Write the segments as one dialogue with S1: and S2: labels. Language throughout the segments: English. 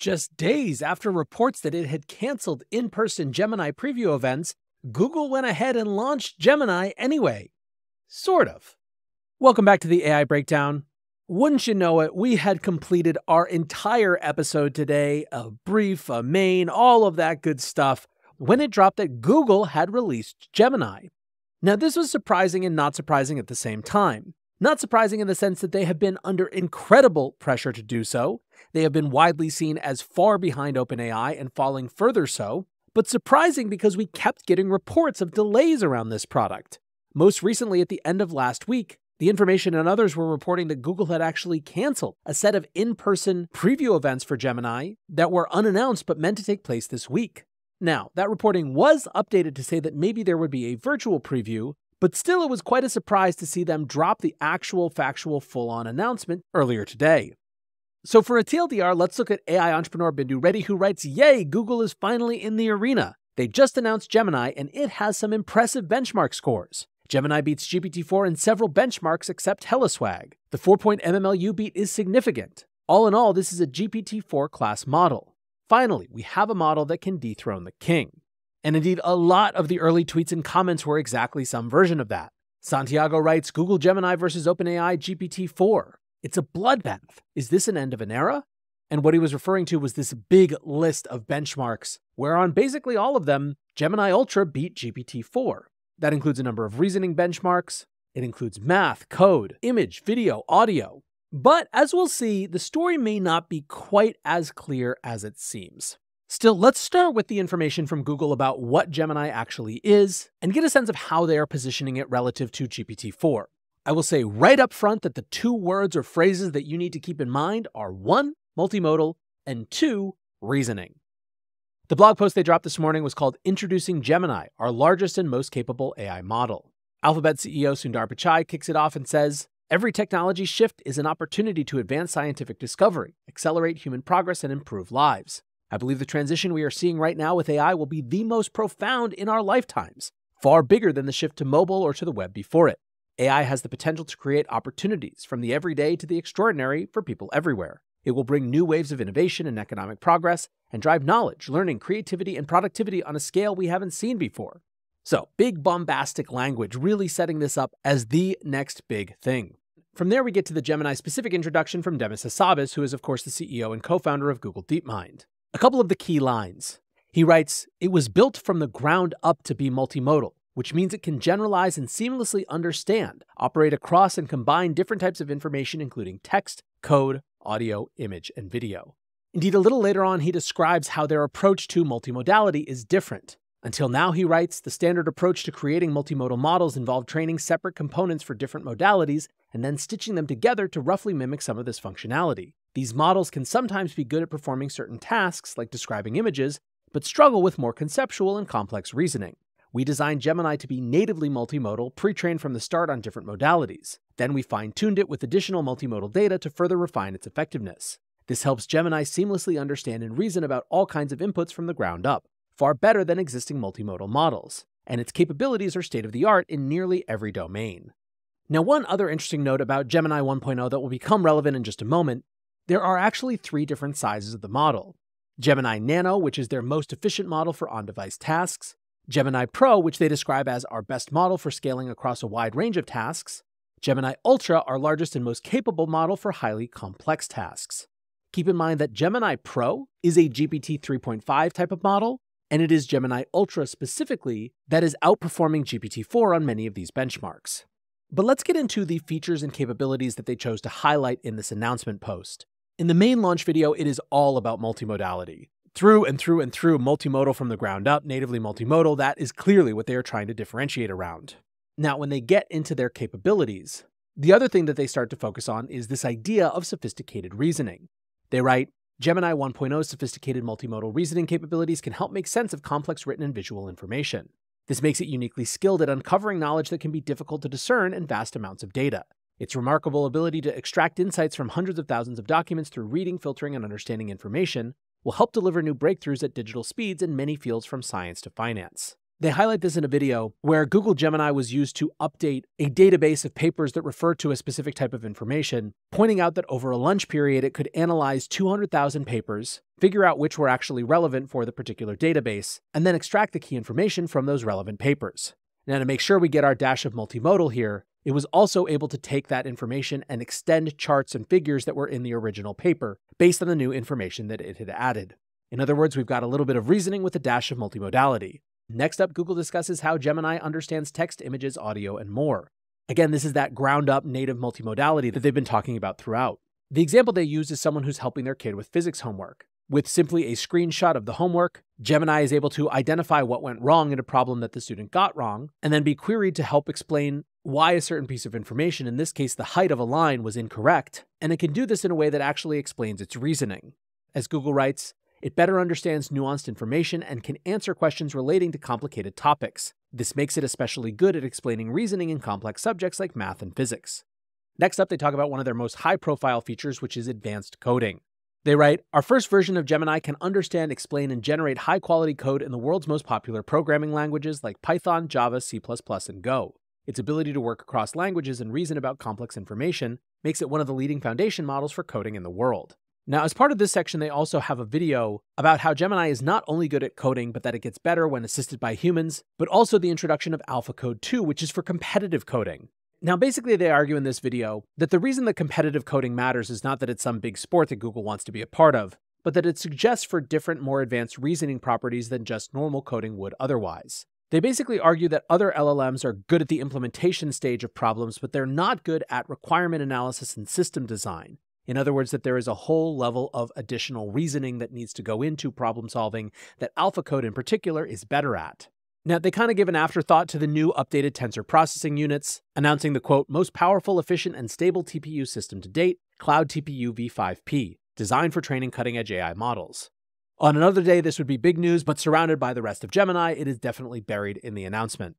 S1: Just days after reports that it had canceled in person Gemini preview events, Google went ahead and launched Gemini anyway. Sort of. Welcome back to the AI Breakdown. Wouldn't you know it, we had completed our entire episode today a brief, a main, all of that good stuff when it dropped that Google had released Gemini. Now, this was surprising and not surprising at the same time. Not surprising in the sense that they have been under incredible pressure to do so. They have been widely seen as far behind OpenAI and falling further so, but surprising because we kept getting reports of delays around this product. Most recently, at the end of last week, the information and others were reporting that Google had actually canceled a set of in person preview events for Gemini that were unannounced but meant to take place this week. Now, that reporting was updated to say that maybe there would be a virtual preview, but still it was quite a surprise to see them drop the actual factual full on announcement earlier today. So for a TLDR, let's look at AI entrepreneur Bindu Reddy, who writes, Yay, Google is finally in the arena. They just announced Gemini, and it has some impressive benchmark scores. Gemini beats GPT-4 in several benchmarks except HellaSwag. The 4-point MMLU beat is significant. All in all, this is a GPT-4 class model. Finally, we have a model that can dethrone the king. And indeed, a lot of the early tweets and comments were exactly some version of that. Santiago writes Google Gemini versus OpenAI GPT 4. It's a bloodbath. Is this an end of an era? And what he was referring to was this big list of benchmarks, where on basically all of them, Gemini Ultra beat GPT 4. That includes a number of reasoning benchmarks, it includes math, code, image, video, audio, but as we'll see, the story may not be quite as clear as it seems. Still, let's start with the information from Google about what Gemini actually is and get a sense of how they are positioning it relative to GPT 4. I will say right up front that the two words or phrases that you need to keep in mind are one, multimodal, and two, reasoning. The blog post they dropped this morning was called Introducing Gemini, our largest and most capable AI model. Alphabet CEO Sundar Pichai kicks it off and says, Every technology shift is an opportunity to advance scientific discovery, accelerate human progress, and improve lives. I believe the transition we are seeing right now with AI will be the most profound in our lifetimes, far bigger than the shift to mobile or to the web before it. AI has the potential to create opportunities from the everyday to the extraordinary for people everywhere. It will bring new waves of innovation and economic progress and drive knowledge, learning, creativity, and productivity on a scale we haven't seen before. So, big bombastic language really setting this up as the next big thing. From there, we get to the Gemini specific introduction from Demis Hassabis, who is, of course, the CEO and co founder of Google DeepMind. A couple of the key lines. He writes It was built from the ground up to be multimodal, which means it can generalize and seamlessly understand, operate across, and combine different types of information, including text, code, audio, image, and video. Indeed, a little later on, he describes how their approach to multimodality is different. Until now, he writes, the standard approach to creating multimodal models involved training separate components for different modalities and then stitching them together to roughly mimic some of this functionality. These models can sometimes be good at performing certain tasks, like describing images, but struggle with more conceptual and complex reasoning. We designed Gemini to be natively multimodal, pre trained from the start on different modalities. Then we fine tuned it with additional multimodal data to further refine its effectiveness. This helps Gemini seamlessly understand and reason about all kinds of inputs from the ground up far better than existing multimodal models, and its capabilities are state of the art in nearly every domain. Now, one other interesting note about Gemini 1.0 that will become relevant in just a moment there are actually three different sizes of the model Gemini Nano, which is their most efficient model for on device tasks, Gemini Pro, which they describe as our best model for scaling across a wide range of tasks, Gemini Ultra, our largest and most capable model for highly complex tasks. Keep in mind that Gemini Pro is a GPT 3.5 type of model, and it is Gemini Ultra specifically that is outperforming GPT-4 on many of these benchmarks. But let's get into the features and capabilities that they chose to highlight in this announcement post. In the main launch video, it is all about multimodality. Through and through and through, multimodal from the ground up, natively multimodal, that is clearly what they are trying to differentiate around. Now, when they get into their capabilities, the other thing that they start to focus on is this idea of sophisticated reasoning. They write, Gemini 1.0's sophisticated multimodal reasoning capabilities can help make sense of complex written and visual information. This makes it uniquely skilled at uncovering knowledge that can be difficult to discern in vast amounts of data. Its remarkable ability to extract insights from hundreds of thousands of documents through reading, filtering, and understanding information will help deliver new breakthroughs at digital speeds in many fields from science to finance. They highlight this in a video where Google Gemini was used to update a database of papers that refer to a specific type of information, pointing out that over a lunch period, it could analyze 200,000 papers, figure out which were actually relevant for the particular database, and then extract the key information from those relevant papers. Now, to make sure we get our dash of multimodal here, it was also able to take that information and extend charts and figures that were in the original paper based on the new information that it had added. In other words, we've got a little bit of reasoning with a dash of multimodality. Next up, Google discusses how Gemini understands text, images, audio, and more. Again, this is that ground up native multimodality that they've been talking about throughout. The example they use is someone who's helping their kid with physics homework. With simply a screenshot of the homework, Gemini is able to identify what went wrong in a problem that the student got wrong, and then be queried to help explain why a certain piece of information, in this case the height of a line, was incorrect, and it can do this in a way that actually explains its reasoning. As Google writes, it better understands nuanced information and can answer questions relating to complicated topics. This makes it especially good at explaining reasoning in complex subjects like math and physics. Next up, they talk about one of their most high profile features, which is advanced coding. They write Our first version of Gemini can understand, explain, and generate high quality code in the world's most popular programming languages like Python, Java, C, and Go. Its ability to work across languages and reason about complex information makes it one of the leading foundation models for coding in the world. Now, as part of this section, they also have a video about how Gemini is not only good at coding, but that it gets better when assisted by humans, but also the introduction of AlphaCode 2, which is for competitive coding. Now, basically, they argue in this video that the reason that competitive coding matters is not that it's some big sport that Google wants to be a part of, but that it suggests for different, more advanced reasoning properties than just normal coding would otherwise. They basically argue that other LLMs are good at the implementation stage of problems, but they're not good at requirement analysis and system design. In other words, that there is a whole level of additional reasoning that needs to go into problem solving that AlphaCode in particular is better at. Now, they kind of give an afterthought to the new updated tensor processing units, announcing the quote, most powerful, efficient, and stable TPU system to date, Cloud TPU v5p, designed for training cutting edge AI models. On another day, this would be big news, but surrounded by the rest of Gemini, it is definitely buried in the announcement.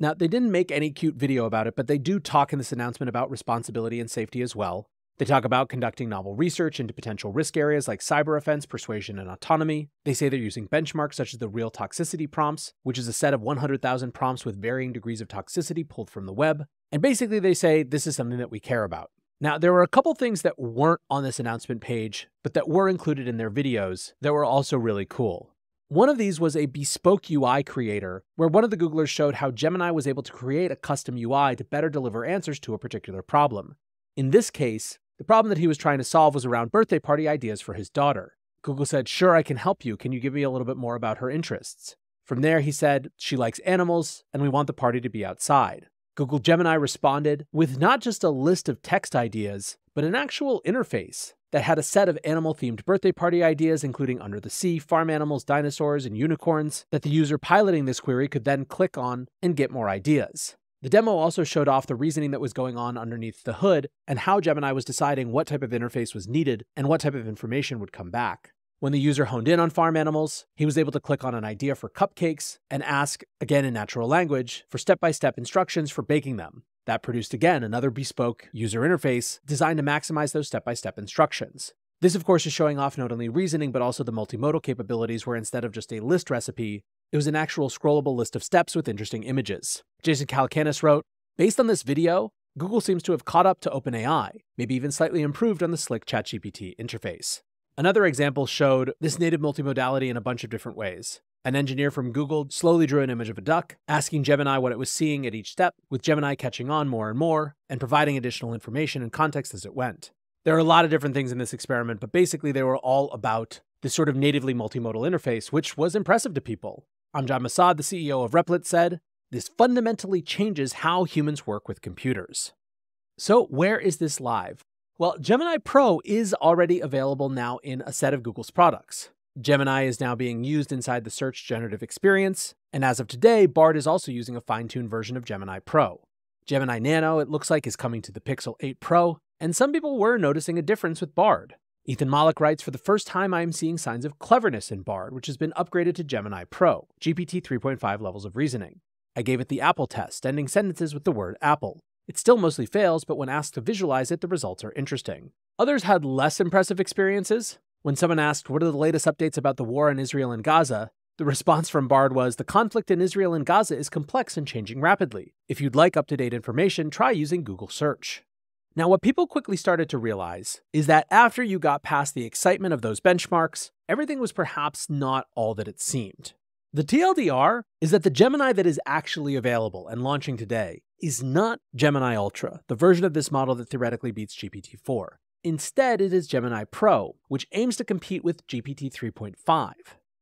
S1: Now, they didn't make any cute video about it, but they do talk in this announcement about responsibility and safety as well, they talk about conducting novel research into potential risk areas like cyber offense, persuasion, and autonomy. They say they're using benchmarks such as the Real Toxicity Prompts, which is a set of 100,000 prompts with varying degrees of toxicity pulled from the web. And basically, they say this is something that we care about. Now, there were a couple things that weren't on this announcement page, but that were included in their videos that were also really cool. One of these was a bespoke UI creator, where one of the Googlers showed how Gemini was able to create a custom UI to better deliver answers to a particular problem. In this case, the problem that he was trying to solve was around birthday party ideas for his daughter. Google said, Sure, I can help you. Can you give me a little bit more about her interests? From there, he said, She likes animals, and we want the party to be outside. Google Gemini responded with not just a list of text ideas, but an actual interface that had a set of animal themed birthday party ideas, including under the sea, farm animals, dinosaurs, and unicorns, that the user piloting this query could then click on and get more ideas. The demo also showed off the reasoning that was going on underneath the hood and how Gemini was deciding what type of interface was needed and what type of information would come back. When the user honed in on farm animals, he was able to click on an idea for cupcakes and ask, again in natural language, for step by step instructions for baking them. That produced again another bespoke user interface designed to maximize those step by step instructions. This, of course, is showing off not only reasoning, but also the multimodal capabilities, where instead of just a list recipe, it was an actual scrollable list of steps with interesting images. Jason Calacanis wrote, Based on this video, Google seems to have caught up to OpenAI, maybe even slightly improved on the slick ChatGPT interface. Another example showed this native multimodality in a bunch of different ways. An engineer from Google slowly drew an image of a duck, asking Gemini what it was seeing at each step, with Gemini catching on more and more, and providing additional information and context as it went. There are a lot of different things in this experiment, but basically they were all about this sort of natively multimodal interface, which was impressive to people. Amjad Masad, the CEO of Replit, said, This fundamentally changes how humans work with computers. So, where is this live? Well, Gemini Pro is already available now in a set of Google's products. Gemini is now being used inside the search generative experience, and as of today, Bard is also using a fine tuned version of Gemini Pro. Gemini Nano, it looks like, is coming to the Pixel 8 Pro, and some people were noticing a difference with Bard. Ethan Mollick writes For the first time, I am seeing signs of cleverness in Bard, which has been upgraded to Gemini Pro, GPT 3.5 levels of reasoning. I gave it the Apple test, ending sentences with the word Apple. It still mostly fails, but when asked to visualize it, the results are interesting. Others had less impressive experiences. When someone asked, What are the latest updates about the war in Israel and Gaza? The response from Bard was The conflict in Israel and Gaza is complex and changing rapidly. If you'd like up to date information, try using Google Search. Now, what people quickly started to realize is that after you got past the excitement of those benchmarks, everything was perhaps not all that it seemed. The TLDR is that the Gemini that is actually available and launching today is not Gemini Ultra, the version of this model that theoretically beats GPT 4. Instead, it is Gemini Pro, which aims to compete with GPT 3.5.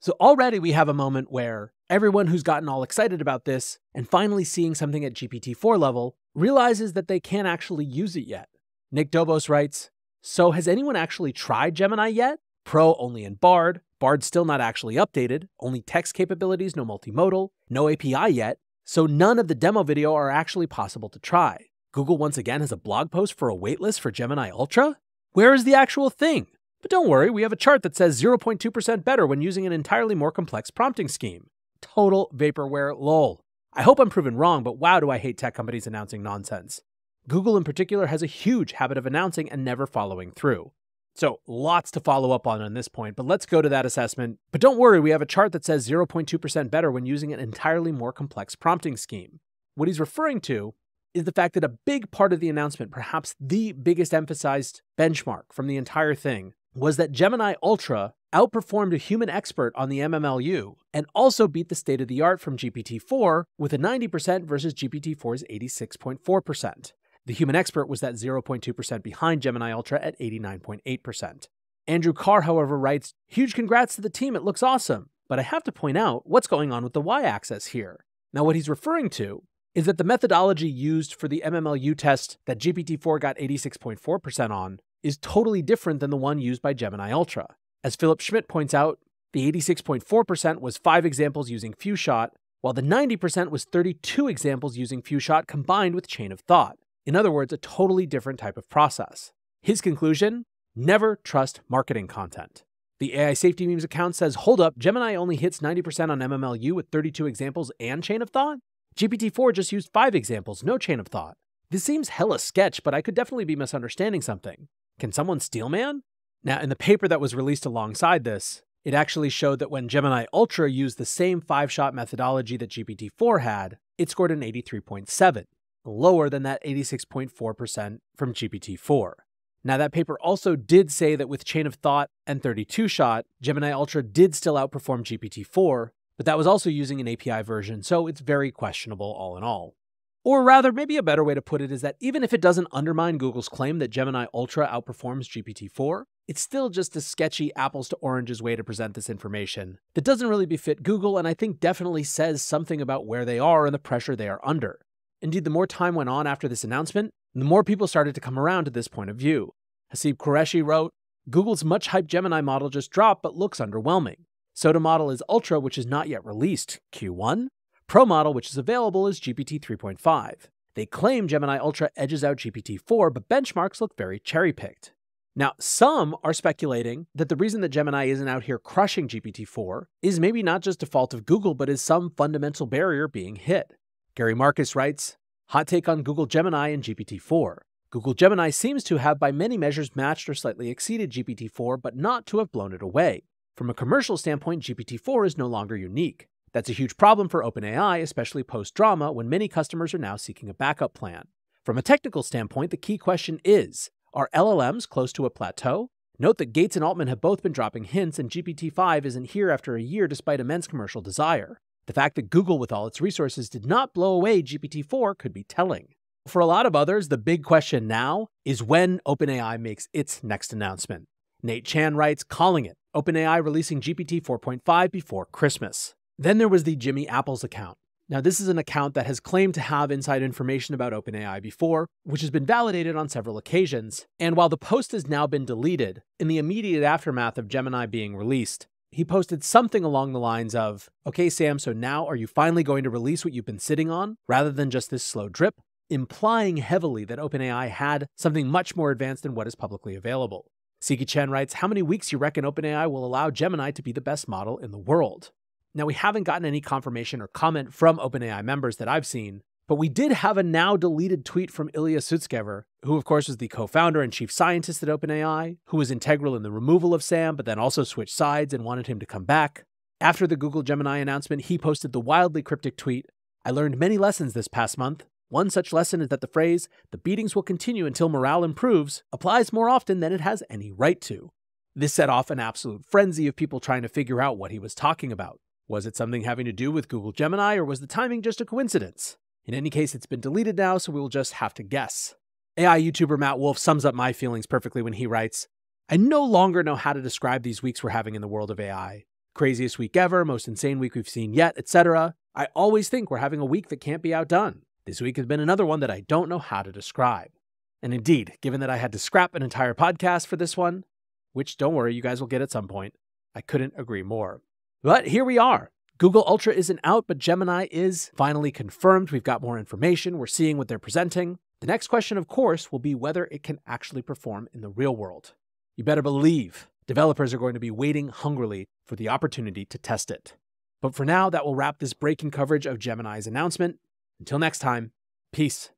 S1: So already we have a moment where everyone who's gotten all excited about this and finally seeing something at GPT 4 level realizes that they can't actually use it yet. Nick Dobos writes So, has anyone actually tried Gemini yet? Pro only in Bard, Bard still not actually updated, only text capabilities, no multimodal, no API yet, so none of the demo video are actually possible to try. Google once again has a blog post for a waitlist for Gemini Ultra? Where is the actual thing? But don't worry, we have a chart that says 0.2% better when using an entirely more complex prompting scheme. Total vaporware lol. I hope I'm proven wrong, but wow, do I hate tech companies announcing nonsense. Google in particular has a huge habit of announcing and never following through. So, lots to follow up on on this point, but let's go to that assessment. But don't worry, we have a chart that says 0.2% better when using an entirely more complex prompting scheme. What he's referring to is the fact that a big part of the announcement, perhaps the biggest emphasized benchmark from the entire thing, was that Gemini Ultra outperformed a human expert on the MMLU and also beat the state of the art from GPT 4 with a 90% versus GPT 4's 86.4%. The human expert was that 0.2% behind Gemini Ultra at 89.8%. Andrew Carr, however, writes Huge congrats to the team, it looks awesome. But I have to point out what's going on with the y axis here. Now, what he's referring to is that the methodology used for the MMLU test that GPT 4 got 86.4% on is totally different than the one used by Gemini Ultra. As Philipp Schmid points out, the 86.4% was five examples using FewShot, while the 90% was 32 examples using FewShot combined with Chain of Thought. In other words, a totally different type of process. His conclusion never trust marketing content. The AI Safety Memes account says, hold up, Gemini only hits 90% on MMLU with 32 examples and chain of thought? GPT 4 just used 5 examples, no chain of thought. This seems hella sketch, but I could definitely be misunderstanding something. Can someone steel man? Now, in the paper that was released alongside this, it actually showed that when Gemini Ultra used the same five shot methodology that GPT 4 had, it scored an 83.7, lower than that 86.4% from GPT 4. Now, that paper also did say that with Chain of Thought and 32 shot, Gemini Ultra did still outperform GPT 4, but that was also using an API version, so it's very questionable all in all. Or rather, maybe a better way to put it is that even if it doesn't undermine Google's claim that Gemini Ultra outperforms GPT 4, it's still just a sketchy apples to oranges way to present this information that doesn't really befit Google and I think definitely says something about where they are and the pressure they are under. Indeed, the more time went on after this announcement, the more people started to come around to this point of view. Haseeb Qureshi wrote, Google's much hyped Gemini model just dropped but looks underwhelming. SOTA model is Ultra, which is not yet released. Q1? Pro model, which is available, is GPT 3.5. They claim Gemini Ultra edges out GPT 4, but benchmarks look very cherry picked. Now, some are speculating that the reason that Gemini isn't out here crushing GPT 4 is maybe not just a fault of Google, but is some fundamental barrier being hit. Gary Marcus writes Hot take on Google Gemini and GPT 4. Google Gemini seems to have, by many measures, matched or slightly exceeded GPT 4, but not to have blown it away. From a commercial standpoint, GPT 4 is no longer unique. That's a huge problem for OpenAI, especially post drama, when many customers are now seeking a backup plan. From a technical standpoint, the key question is Are LLMs close to a plateau? Note that Gates and Altman have both been dropping hints, and GPT 5 isn't here after a year despite immense commercial desire. The fact that Google, with all its resources, did not blow away GPT 4 could be telling. For a lot of others, the big question now is when OpenAI makes its next announcement. Nate Chan writes, calling it OpenAI releasing GPT 4.5 before Christmas. Then there was the Jimmy Apples account. Now, this is an account that has claimed to have inside information about OpenAI before, which has been validated on several occasions. And while the post has now been deleted, in the immediate aftermath of Gemini being released, he posted something along the lines of, Okay, Sam, so now are you finally going to release what you've been sitting on, rather than just this slow drip? Implying heavily that OpenAI had something much more advanced than what is publicly available. Siqi Chen writes, How many weeks you reckon OpenAI will allow Gemini to be the best model in the world? Now, we haven't gotten any confirmation or comment from OpenAI members that I've seen, but we did have a now deleted tweet from Ilya Sutskever, who, of course, was the co founder and chief scientist at OpenAI, who was integral in the removal of Sam, but then also switched sides and wanted him to come back. After the Google Gemini announcement, he posted the wildly cryptic tweet I learned many lessons this past month. One such lesson is that the phrase, the beatings will continue until morale improves, applies more often than it has any right to. This set off an absolute frenzy of people trying to figure out what he was talking about. Was it something having to do with Google Gemini, or was the timing just a coincidence? In any case, it's been deleted now, so we will just have to guess. AI YouTuber Matt Wolfe sums up my feelings perfectly when he writes I no longer know how to describe these weeks we're having in the world of AI. Craziest week ever, most insane week we've seen yet, etc. I always think we're having a week that can't be outdone. This week has been another one that I don't know how to describe. And indeed, given that I had to scrap an entire podcast for this one, which don't worry, you guys will get at some point, I couldn't agree more. But here we are. Google Ultra isn't out, but Gemini is finally confirmed. We've got more information. We're seeing what they're presenting. The next question, of course, will be whether it can actually perform in the real world. You better believe developers are going to be waiting hungrily for the opportunity to test it. But for now, that will wrap this breaking coverage of Gemini's announcement. Until next time, peace.